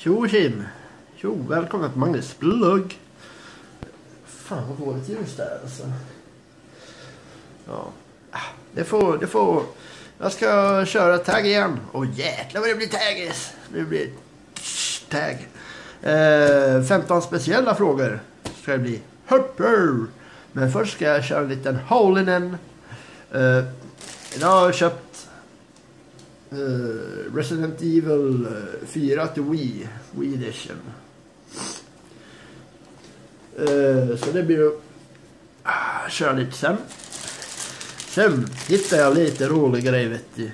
Tjo Kim! Tjo, välkommen till Magnus blogg! Fan vad dåligt ljus det är alltså. Ja, Ah, det får, det får. Jag ska köra tag igen. Åh jäklar vad det blir taggis! Det blir tag. Eh, 15 speciella frågor ska det bli. Hopper! Men först ska jag köra en liten Holinen. Eh, idag har jag köpt Uh, Resident Evil eh, 4 till Wii. Wii Edition. Uh, så det blir att ah, köra lite sen. Sen hittade jag lite rolig grej vet du.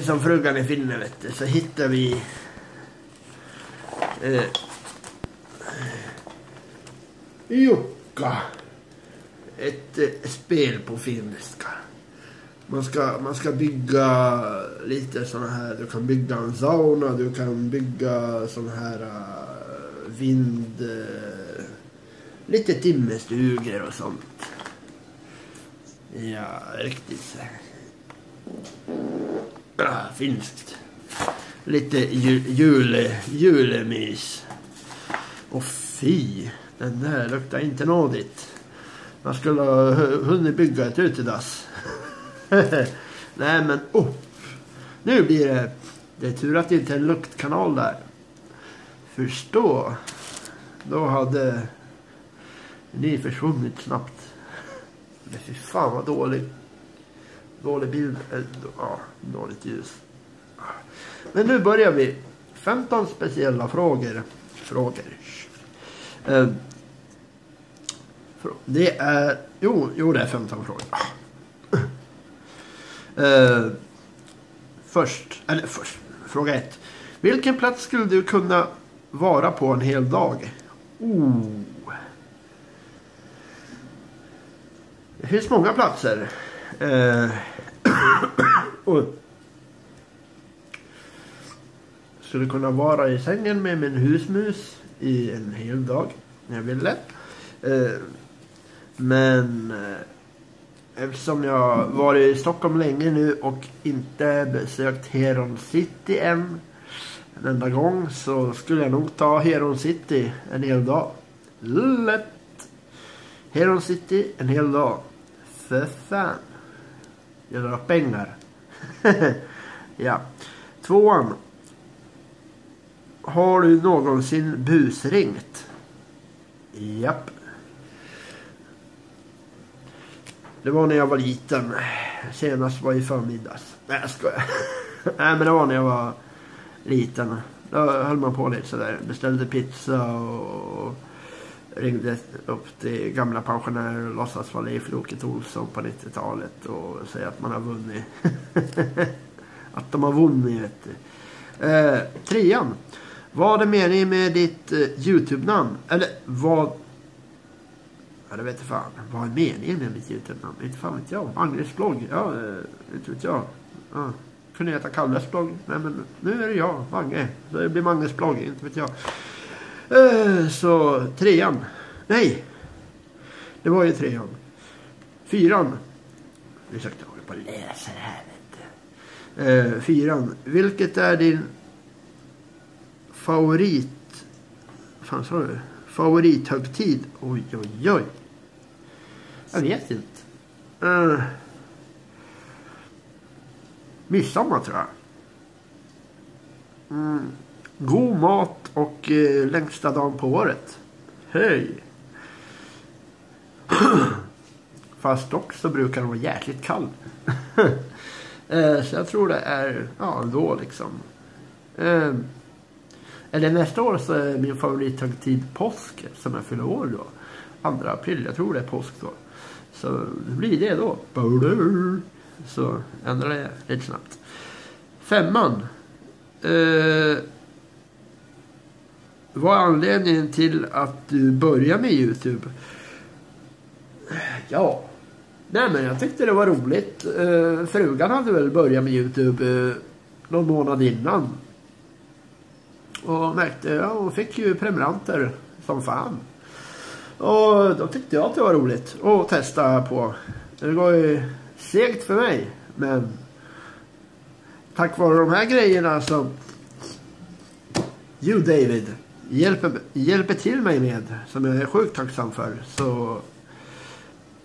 Som frugan i Finland, vet du. Så hittade vi Uh, Jukka. Ett uh, spel på finska. Man ska, man ska bygga lite såna här, du kan bygga en sauna, du kan bygga såna här uh, vind... Uh, lite timmerstugor och sånt. Ja, riktigt så här. Ah, finskt. Lite ju, jule, julemys. Och fy, den där luktar inte nådigt. Man skulle ha hunnit bygga ett utedass. Nej men oh. Nu blir det... Det är tur att det inte är en luktkanal där. Förstå. Då hade ni försvunnit snabbt. Men fy fan vad dålig. Dålig bild. Eh, ja, dåligt ljus. Men nu börjar vi. 15 speciella frågor. Frågor. Eh, det är... Jo, jo det är 15 frågor. Eh, först, eller först, fråga ett. Vilken plats skulle du kunna vara på en hel dag? Oh. Det finns många platser. Eh, Och Skulle kunna vara i sängen med min husmus i en hel dag. När jag ville. Eh, men eh, eftersom jag varit i Stockholm länge nu och inte besökt Heron City än. En enda gång så skulle jag nog ta Heron City en hel dag. Lätt! Heron City en hel dag. För fan. Gäller pengar. ja. Tvåan. Har du någonsin busringt? Japp. Det var när jag var liten. Senast var i förmiddags. Nej jag skojar. Nej men det var när jag var liten. Då höll man på lite sådär. Beställde pizza och ringde upp till gamla pensionärer och låtsas vara Leif Loket Olsson på 90-talet och säga att man har vunnit. att de har vunnit vet du. Eh, trean. Vad är meningen med ditt eh, Youtube-namn? Eller vad... Ja, det vet fan. Vad är meningen med mitt Youtube-namn? Inte fan vet jag. Agnes blogg? Ja, eh, inte vet jag. Ja. Kunde heta Kalles blogg. Nej, men nu är det jag, Mange. Så det blir Magnus blogg, inte vet jag. Eh, så trean. Nej. Det var ju trean. Fyran. Ursäkta, jag håller på att läsa det här. Vet du. Eh, fyran. Vilket är din favorit... Vad fan sa du? Favorithögtid? Oj, oj, oj. Jag vet inte. Uh, midsommar tror jag. Mm. God mat och eh, längsta dagen på året. Hej! Fast dock så brukar den vara jäkligt kall. eh, så jag tror det är, ja då liksom. Eh, eller nästa år så är min favorithögtid påsk som jag fyller år då. 2 april, jag tror det är påsk då. Så det blir det då. Så ändrar jag lite snabbt. Femman. Eh, vad är anledningen till att du börjar med Youtube? Ja. Nej men jag tyckte det var roligt. Eh, frugan hade väl börjat med Youtube eh, någon månad innan. Och märkte, ja hon fick ju prenumeranter som fan. Och då tyckte jag att det var roligt att testa på. Det går ju segt för mig. Men tack vare de här grejerna som You David hjälper, hjälper till mig med. Som jag är sjukt tacksam för. Så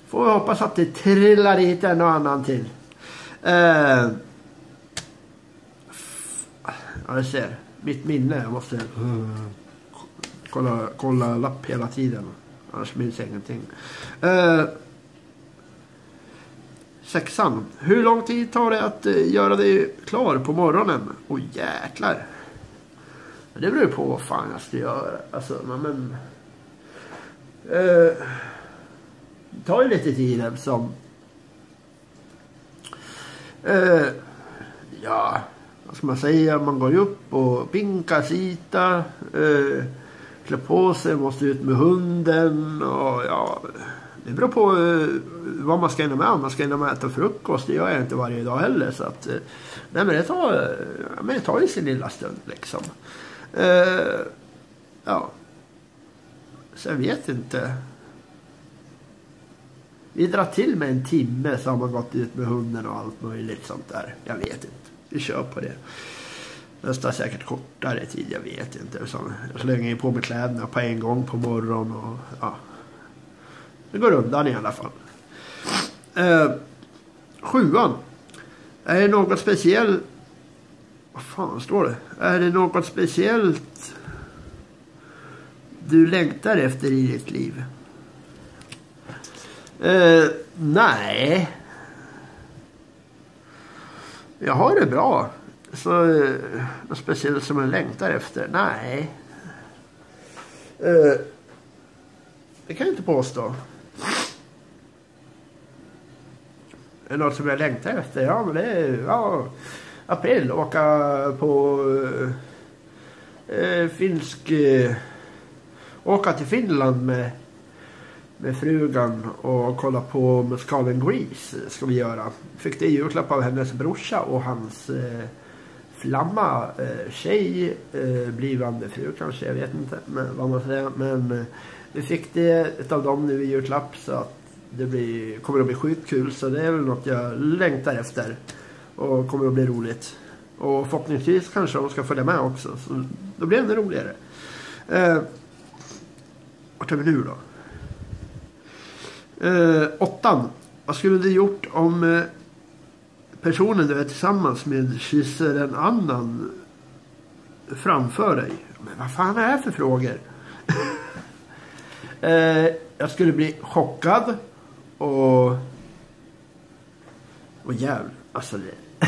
får vi hoppas att det trillar hit en och annan till. Uh, ja, jag ser. Mitt minne. Jag måste uh, kolla, kolla lapp hela tiden. Annars minns jag ingenting. Uh, sexan. Hur lång tid tar det att uh, göra dig klar på morgonen? Åh jäklar. Det beror på vad fan jag ska göra. Alltså, men... Uh, det tar ju lite tid eftersom... Uh, ja, vad ska man säga? Man går ju upp och pinkar, sita. eh, klär på sig, måste ut med hunden och ja... Det beror på eh, vad man ska hinna med. Om man ska hinna med att äta frukost. Det gör jag inte varje dag heller. Så att, eh, nej men det tar, uh, men det tar ju sin lilla stund liksom. Eh, ja. Så jag vet inte. Vi drar till med en timme så har man gått ut med hunden och allt möjligt sånt där. Jag vet inte. Vi kör på det. Nästa säkert kortare tid, jag vet inte. Så jag slänger på mig kläderna på en gång på morgonen och ja. Det går undan i alla fall. Eh, sjuan. Är det något speciellt vad fan står det? Är det något speciellt du längtar efter i ditt liv? Eh, nej. Jag har det bra. Så något speciellt som jag längtar efter? Nej. Eh, det kan jag inte påstå. Är det något som jag längtar efter? Ja, men det är... Ja, april åka på eh, eh, finsk... Eh, åka till Finland med, med frugan och kolla på musikalen Grease ska vi göra. Fick det i julklapp av hennes brorsa och hans eh, flamma eh, tjej, eh, blivande fru kanske, jag vet inte men, vad man säger. Men eh, vi fick det av dem nu i julklapp så att det blir, kommer att bli sjukt kul så det är väl något jag längtar efter. Och kommer att bli roligt. Och förhoppningsvis kanske de ska följa med också. Så då blir det ännu roligare. Eh, vart är vi nu då? Eh, åttan. Vad skulle du gjort om eh, personen du är tillsammans med kysser en annan framför dig? Men vad fan är det för frågor? eh, jag skulle bli chockad och... Och jävlar. Alltså det...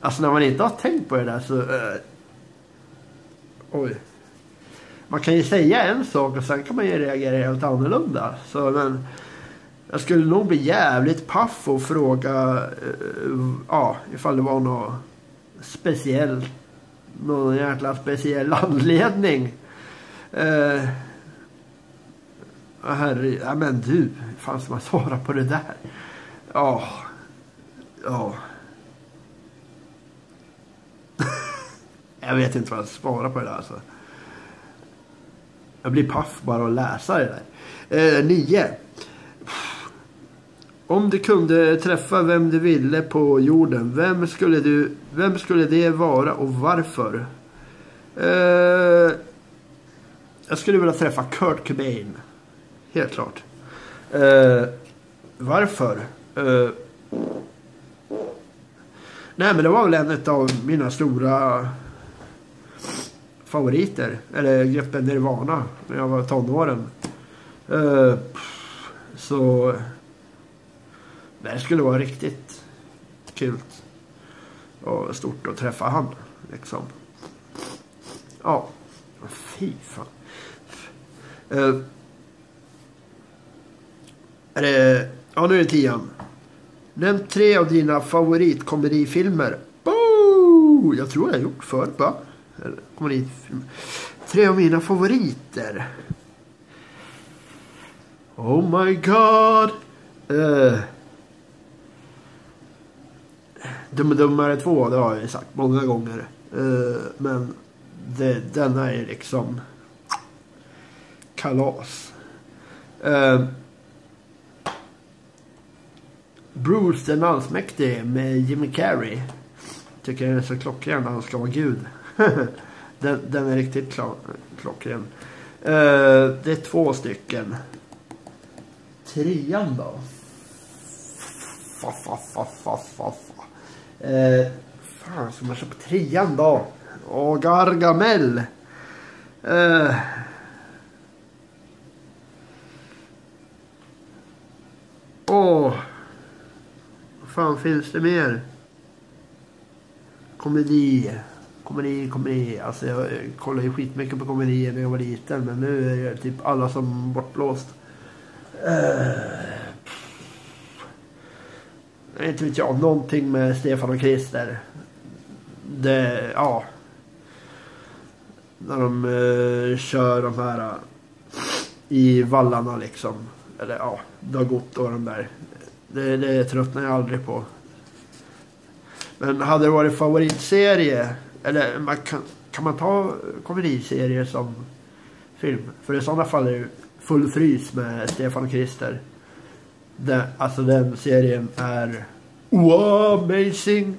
alltså när man inte har tänkt på det där så... Eh... oj. Man kan ju säga en sak och sen kan man ju reagera helt annorlunda. Så men... Jag skulle nog bli jävligt paff och fråga... Uh, ja, ifall det var något speciellt. Någon jäkla speciell anledning. Uh, herre, ja men du, hur fan ska man svara på det där? Ja, Ja. jag vet inte vad jag ska svara på det där alltså. Jag blir paff bara att läsa det där. Eh, nio. Om du kunde träffa vem du ville på jorden, vem skulle, du, vem skulle det vara och varför? Eh, jag skulle vilja träffa Kurt Cobain. Helt klart. Eh, varför? Eh, Nej men det var väl en av mina stora favoriter. Eller gruppen Nirvana när jag var tonåren. Uh, så det skulle vara riktigt kul och stort att träffa han. Liksom. Ja, fy fan. Uh, är det, ja nu är det tian. Nämn tre av dina favoritkomedifilmer. Boo! Jag tror jag har gjort förr, va? Komedifilmer. Tre av mina favoriter. Oh my god. Eh. Uh. Dum och Dummare 2, det har jag sagt många gånger. Uh, men det, denna är liksom kalas. Uh. Bruce den allsmäktige med Jimmy Carrey. Tycker jag är så klockren han ska vara gud. Den, den är riktigt klar, klockren. Uh, det är två stycken. Trean då? Fa, fa, fa, fa, fa, fa. Uh, fan, ska man köpa trean då? Åh, Gargamel. Uh. Åh. Vad fan finns det mer? Komedi. Komedi, komedi. Alltså jag kollade ju skitmycket på komedier när jag var liten. Men nu är det typ alla som bortblåst. Uh, eh, inte vet jag. Någonting med Stefan och Christer. Det, ja. När de uh, kör de här uh, i vallarna liksom. Eller ja, Dagott och de där. Det, det tröttnar jag aldrig på. Men hade det varit favoritserie. Eller man kan, kan man ta komediserier som film? För i sådana fall är det Full frys med Stefan och Krister. Den, alltså den serien är wow, amazing.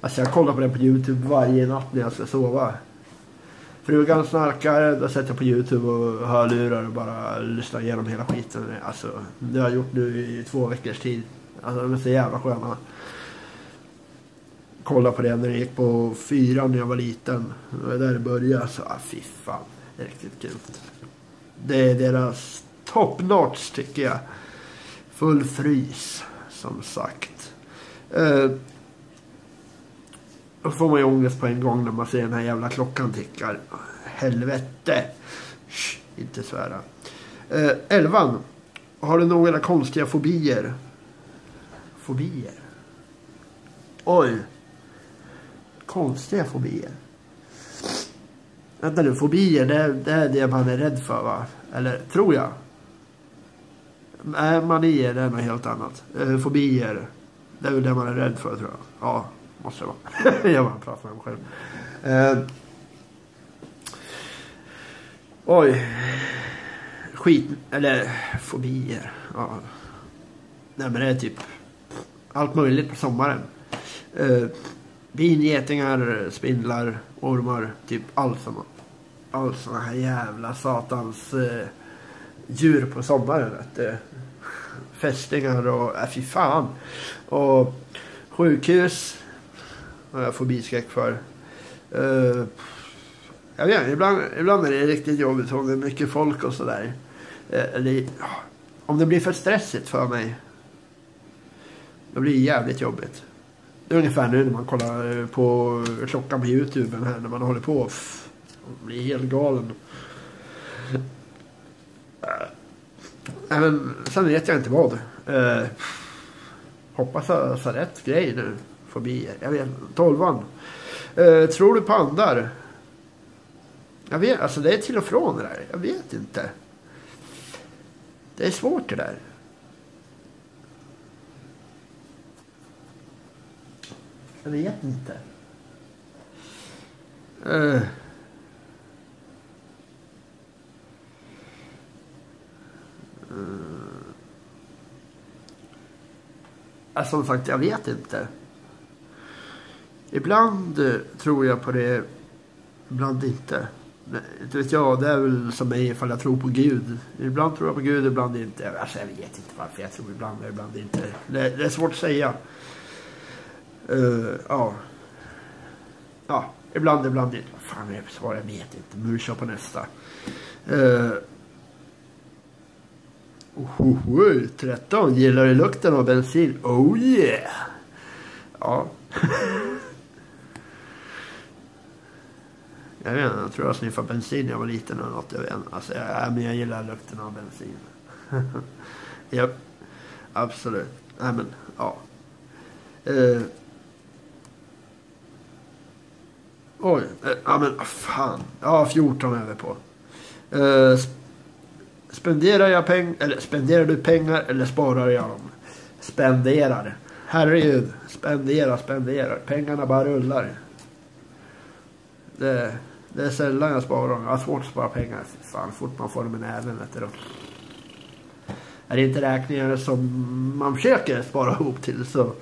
Alltså jag kollar på den på Youtube varje natt när jag ska sova. Frugan snarkar, då sätter jag på Youtube och hörlurar och bara lyssnar igenom hela skiten. Alltså, det har jag gjort nu i två veckors tid. Alltså de är så jävla sköna. Kolla på det när jag gick på fyran när jag var liten. Det var där det började. Så ah, fy fan, det är riktigt kul. Det är deras top notch tycker jag. Full frys, som sagt. Eh, då får man ju ångest på en gång när man ser den här jävla klockan tickar. Helvete! Shh, inte svära. Eh, elvan. Har du några konstiga fobier? Fobier? Oj. Konstiga fobier. Vänta nu, fobier det, det är det man är rädd för va? Eller tror jag. Nej, manier det är något helt annat. Eh, fobier. Det är väl det man är rädd för tror jag. Ja, måste det vara. jag bara pratar med mig själv. Eh, oj. Skit, eller fobier. Ja. Nej men det är typ allt möjligt på sommaren. Eh, bin, getingar, spindlar, ormar. Typ allt som Allt såna här jävla satans eh, djur på sommaren. Vet du. Fästingar och, äh, fy fan. Och sjukhus har jag fobiskräck för. Uh, jag vet ibland, ibland är det riktigt jobbigt om det är mycket folk och sådär. Uh, om det blir för stressigt för mig. Då blir det jävligt jobbigt. Ungefär nu när man kollar eh, på klockan på Youtube här när man håller på. och blir helt galen. Äh, men sen vet jag inte vad. Uh, hoppas jag sa rätt grej nu. Fobier. Jag vet Tolvan. Uh, tror du på andar? Jag vet, alltså det är till och från det där. Jag vet inte. Det är svårt det där. Jag vet inte. Uh. Alltså som sagt, jag vet inte. Ibland eh, tror jag på det, ibland inte. Inte vet jag, det är väl som mig ifall jag tror på Gud. Ibland tror jag på Gud, ibland inte. Alltså jag vet inte varför jag tror ibland och ibland inte. Det, det är svårt att säga. Uh, ja. Ja, ibland, ibland inte. Vad fan är det för svar? Jag vet inte. Men vi kör på nästa. Uh, Oh, 13. Gillar du lukten av bensin? Oh yeah! Ja. jag vet inte, jag tror jag sniffade bensin när jag var liten eller något. Jag vet inte. Alltså, jag, men jag gillar lukten av bensin. Japp. Absolut. Nej men, ja. Uh. Oj, eh, ja men ah, fan. Ja, 14 är vi på. Uh, Spenderar jag pengar, eller spenderar du pengar eller sparar jag dem? Spenderar. Herregud. Spendera, spenderar. Pengarna bara rullar. Det, det är sällan jag sparar dem. Jag har svårt att spara pengar. Fan, fort man får dem i näven vet du. Är det inte räkningar som man försöker spara ihop till så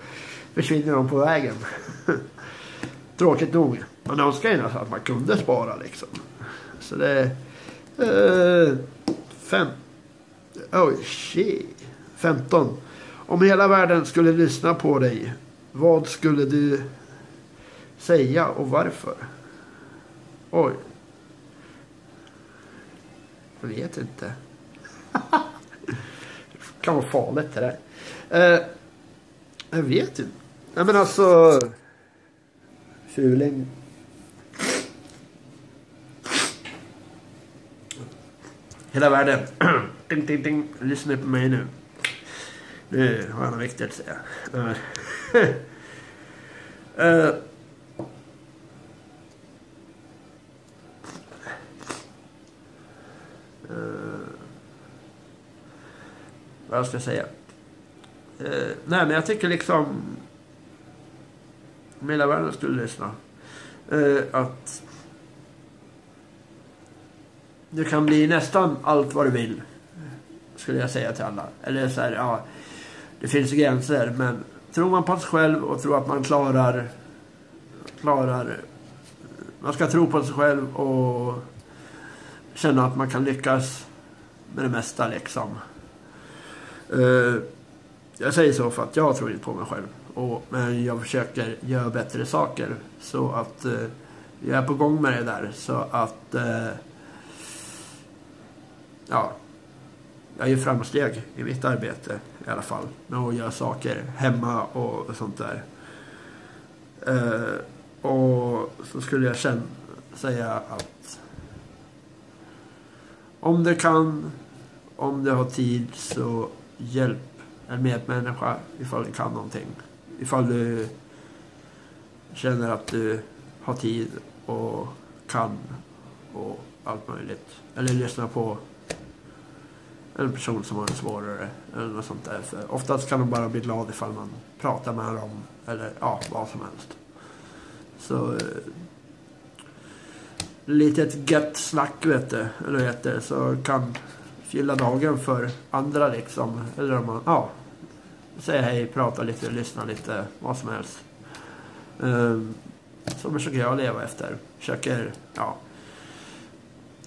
försvinner de på vägen. Tråkigt nog. Man önskar ju nästan att man kunde spara liksom. Så det... Eh, fem... Oj, shit. 15. Om hela världen skulle lyssna på dig, vad skulle du säga och varför? Oj. Jag vet inte. det kan vara farligt det där. Eh, jag vet inte. Nej men alltså. Fuling. Hela världen. ding, ding, ding. Lyssna på mig nu. Nu har jag något viktigt att säga. uh, uh, vad ska jag säga? Uh, nej men jag tycker liksom om hela världen skulle lyssna. Uh, att du kan bli nästan allt vad du vill. Skulle jag säga till alla. Eller så här, ja. Det finns gränser men tror man på sig själv och tror att man klarar klarar man ska tro på sig själv och känna att man kan lyckas med det mesta liksom. Eh, jag säger så för att jag tror inte på mig själv. Och, men jag försöker göra bättre saker. Så att eh, jag är på gång med det där. Så att eh, ja, jag gör framsteg i mitt arbete i alla fall. Med att göra saker hemma och sånt där. Uh, och så skulle jag känna, säga att om du kan, om du har tid så hjälp en medmänniska ifall du kan någonting. Ifall du känner att du har tid och kan och allt möjligt. Eller lyssna på en person som har det svårare. Eller något sånt där. För oftast kan de bara bli glada ifall man pratar med dem. Eller ja, vad som helst. Så... Eh, litet gött snack vet du. Eller vet du. Så kan fylla dagen för andra liksom. Eller om man, ja. Säga hej, prata lite, lyssna lite. Vad som helst. Um, så försöker jag leva efter. Försöker, ja.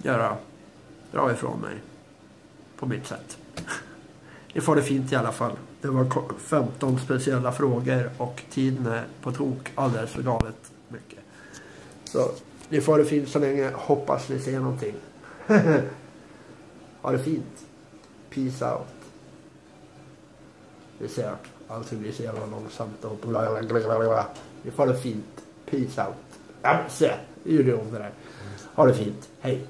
Göra, dra ifrån mig på mitt sätt. Ni får det fint i alla fall. Det var 15 speciella frågor och tiden är på tok alldeles för galet mycket. Så ni får det fint så länge. Hoppas ni ser någonting. ha det fint. Peace out. Vi ser allting blir så jävla långsamt och blablabla. Ni får det fint. Peace out. Ja, se. Nu gjorde jag om det där. Ha det fint. Hej.